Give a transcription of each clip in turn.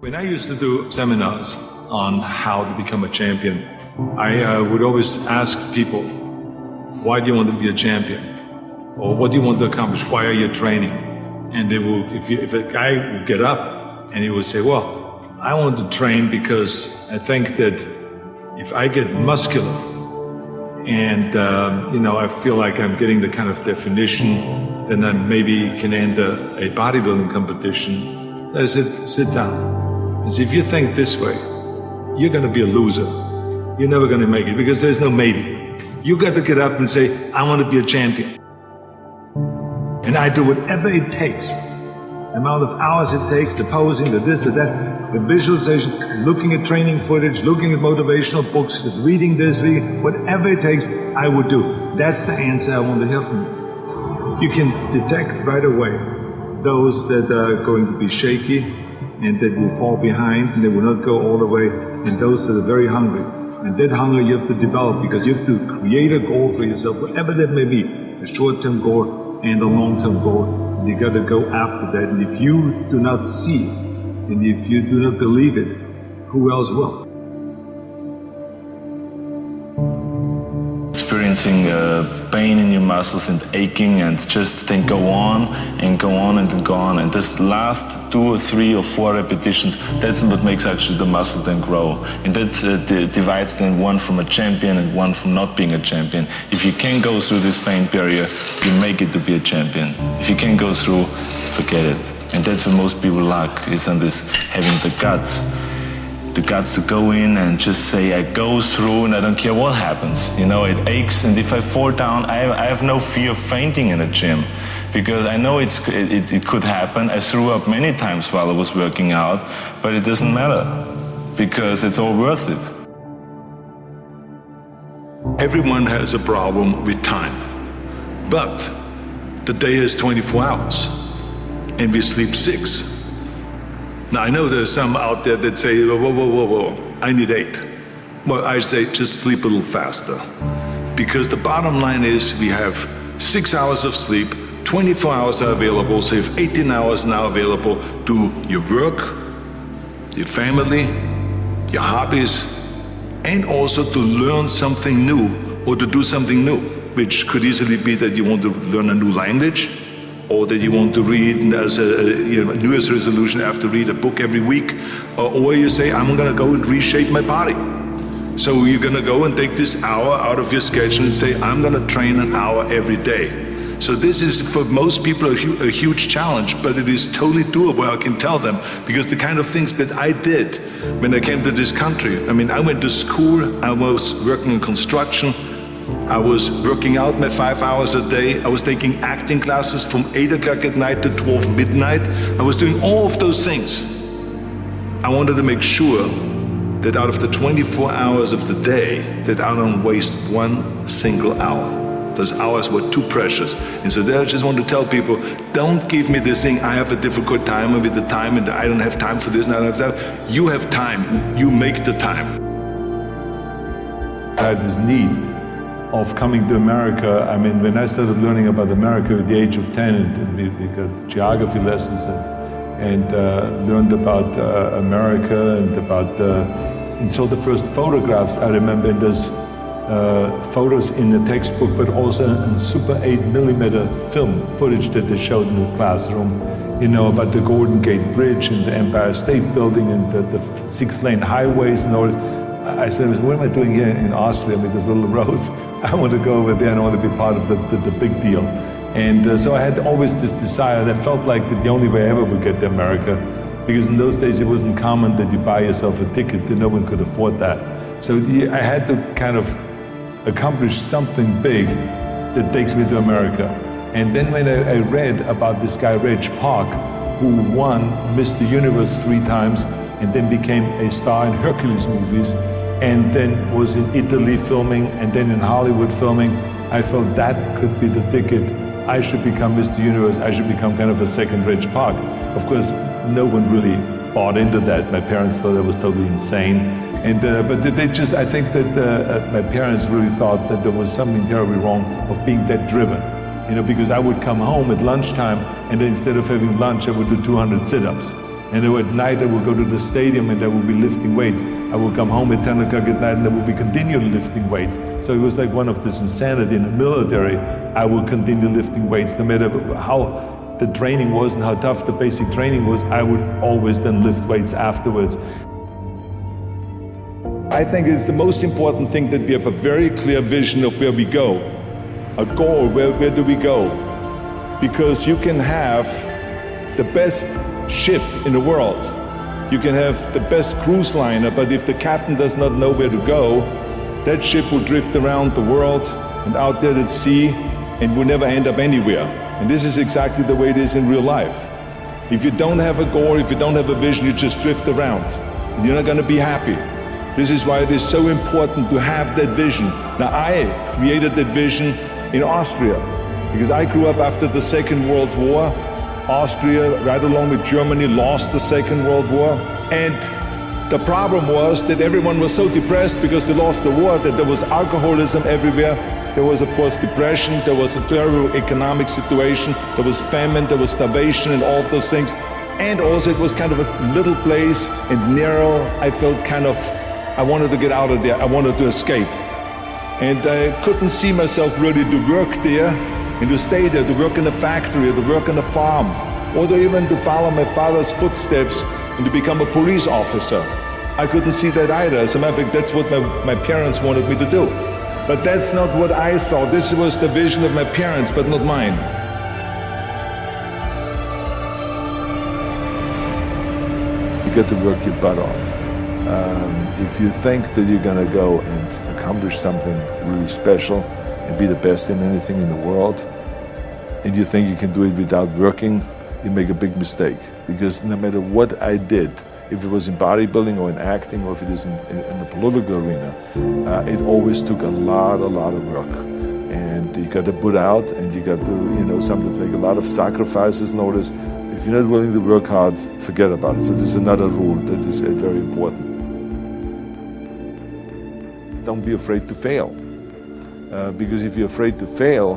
When I used to do seminars on how to become a champion, I uh, would always ask people, why do you want to be a champion? Or what do you want to accomplish? Why are you training? And they will, if, you, if a guy would get up and he would say, well, I want to train because I think that if I get muscular and, um, you know, I feel like I'm getting the kind of definition, then I maybe can enter a bodybuilding competition. I said, sit down is if you think this way, you're going to be a loser. You're never going to make it because there's no maybe. You got to get up and say, I want to be a champion. And I do whatever it takes. The amount of hours it takes, the posing, the this, the that, the visualization, looking at training footage, looking at motivational books, just reading this, reading, whatever it takes, I would do. That's the answer I want to hear from you. You can detect right away those that are going to be shaky, and that will fall behind and they will not go all the way. And those that are very hungry. And that hunger you have to develop because you have to create a goal for yourself, whatever that may be, a short-term goal and a long-term goal. And you got to go after that. And if you do not see it, and if you do not believe it, who else will? Experiencing uh, pain in your muscles and aching and just then go on and go on and go on. And this last two or three or four repetitions that's what makes actually the muscle then grow. And that uh, divides then one from a champion and one from not being a champion. If you can go through this pain barrier you make it to be a champion. If you can go through forget it. And that's what most people lack is on this having the guts the guts to go in and just say I go through and I don't care what happens. You know, it aches and if I fall down, I, I have no fear of fainting in a gym because I know it's, it, it could happen. I threw up many times while I was working out, but it doesn't matter because it's all worth it. Everyone has a problem with time, but the day is 24 hours and we sleep six. Now, I know there's some out there that say, whoa, whoa, whoa, whoa, I need eight. Well, I say just sleep a little faster. Because the bottom line is we have six hours of sleep, 24 hours are available, so you have 18 hours now available to your work, your family, your hobbies, and also to learn something new or to do something new, which could easily be that you want to learn a new language, or that you want to read as a, you know, New Year's resolution, I have to read a book every week, or, or you say, I'm going to go and reshape my body. So you're going to go and take this hour out of your schedule and say, I'm going to train an hour every day. So this is for most people a, hu a, huge challenge, but it is totally doable, I can tell them, because the kind of things that I did when I came to this country, I mean, I went to school, I was working in construction, I was working out my five hours a day. I was taking acting classes from 8 o'clock at night to 12 midnight. I was doing all of those things. I wanted to make sure that out of the 24 hours of the day, that I don't waste one single hour. Those hours were too precious. And so there I just want to tell people, don't give me this thing, I have a difficult time with the time and I don't have time for this and I don't have that. You have time, you make the time. I had this need of coming to America, I mean, when I started learning about America at the age of 10, and we, we got geography lessons and, and uh, learned about uh, America and about the, and saw the first photographs, I remember, and there's uh, photos in the textbook, but also in super 8 millimeter film footage that they showed in the classroom, you know, about the Golden Gate Bridge and the Empire State Building and the, the six lane highways and all this. I said, what am I doing here in Austria with these little roads? I want to go over there and I want to be part of the, the, the big deal. And uh, so I had always this desire that felt like the only way I ever would get to America, because in those days it wasn't common that you buy yourself a ticket, that no one could afford that. So I had to kind of accomplish something big that takes me to America. And then when I, I read about this guy, Reg Park, who won Mr. Universe three times and then became a star in Hercules movies, and then was in Italy filming and then in Hollywood filming. I felt that could be the ticket. I should become Mr. Universe. I should become kind of a second Reg Park. Of course, no one really bought into that. My parents thought I was totally insane. And, uh, but they just, I think that uh, uh, my parents really thought that there was something terribly wrong of being that driven. You know, because I would come home at lunchtime and instead of having lunch, I would do 200 sit-ups. And then at night I would go to the stadium and I would be lifting weights. I would come home at 10 o'clock at night and I would be continually lifting weights. So it was like one of this insanity in the military. I would continue lifting weights no matter how the training was and how tough the basic training was, I would always then lift weights afterwards. I think it's the most important thing that we have a very clear vision of where we go, a goal, where, where do we go? Because you can have the best ship in the world, you can have the best cruise liner, but if the captain does not know where to go, that ship will drift around the world and out there at sea and will never end up anywhere. And this is exactly the way it is in real life. If you don't have a goal, if you don't have a vision, you just drift around. And you're not going to be happy. This is why it is so important to have that vision. Now, I created that vision in Austria because I grew up after the Second World War. Austria, right along with Germany, lost the Second World War. And the problem was that everyone was so depressed because they lost the war that there was alcoholism everywhere. There was, of course, depression. There was a terrible economic situation. There was famine. There was starvation and all of those things. And also, it was kind of a little place and narrow. I felt kind of I wanted to get out of there. I wanted to escape. And I couldn't see myself really to work there and to stay there, to work in a factory, or to work on a farm, or to even to follow my father's footsteps and to become a police officer. I couldn't see that either. As a matter of fact, that's what my, my parents wanted me to do. But that's not what I saw. This was the vision of my parents, but not mine. You get to work your butt off. Um, if you think that you're going to go and accomplish something really special and be the best in anything in the world, and you think you can do it without working, you make a big mistake. Because no matter what I did, if it was in bodybuilding or in acting or if it is in, in, in the political arena, uh, it always took a lot, a lot of work. And you got to put out and you got to, you know, something make a lot of sacrifices. Notice, if you're not willing to work hard, forget about it. So this is another rule that is uh, very important don't be afraid to fail. Uh, because if you're afraid to fail,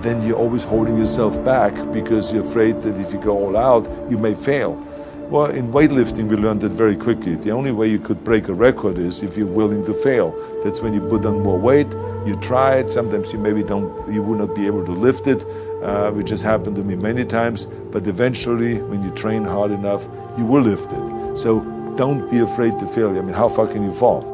then you're always holding yourself back because you're afraid that if you go all out, you may fail. Well, in weightlifting, we learned that very quickly. The only way you could break a record is if you're willing to fail. That's when you put on more weight, you try it. Sometimes you maybe don't, you will not be able to lift it, uh, which has happened to me many times. But eventually, when you train hard enough, you will lift it. So don't be afraid to fail. I mean, how far can you fall?